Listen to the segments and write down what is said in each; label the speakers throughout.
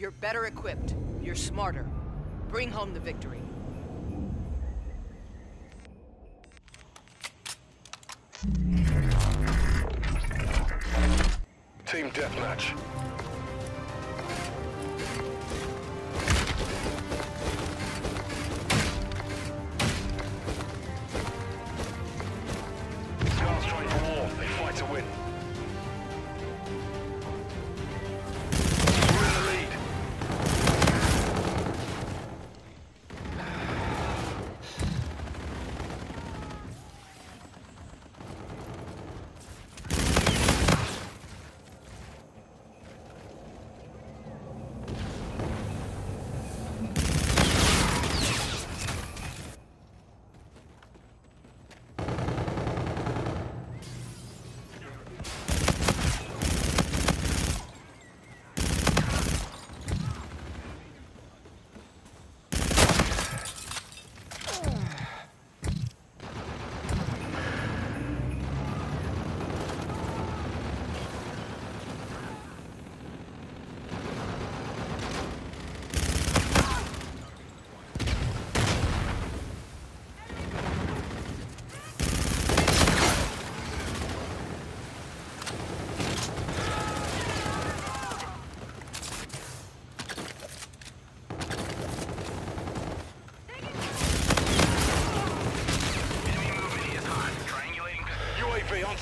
Speaker 1: You're better equipped. You're smarter. Bring home the victory.
Speaker 2: Team deathmatch.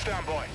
Speaker 2: Standby.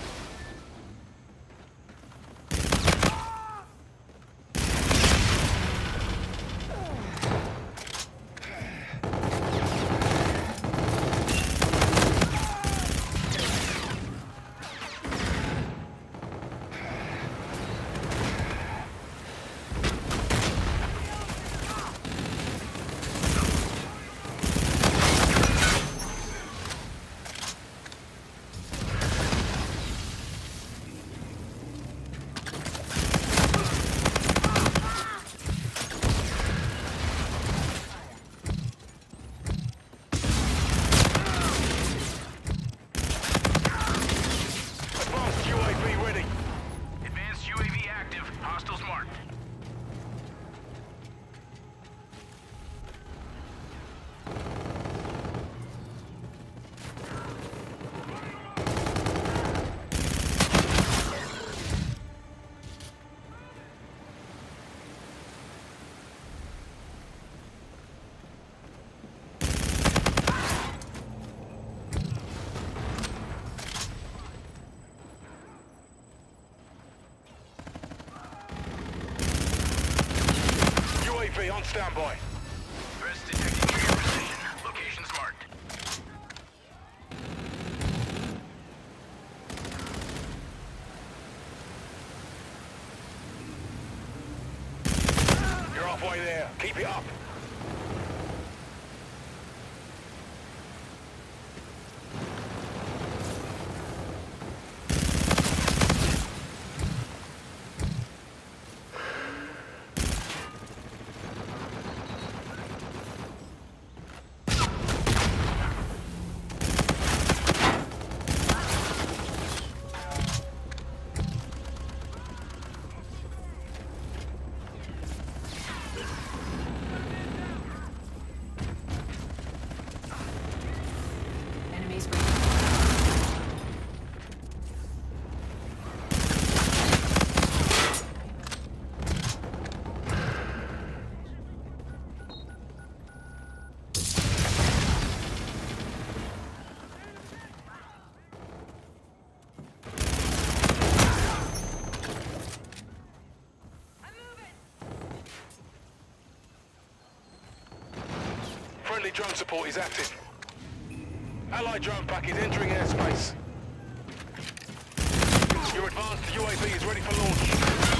Speaker 2: Advanced UAV ready.
Speaker 3: Advanced UAV active. Hostiles marked.
Speaker 2: UAV on standby.
Speaker 3: Threats detected near your position. Locations marked.
Speaker 2: You're there. Keep it up.
Speaker 1: Enemies
Speaker 2: Friendly drone support is active. Allied drone pack is entering airspace. Your advanced UAV is ready for launch.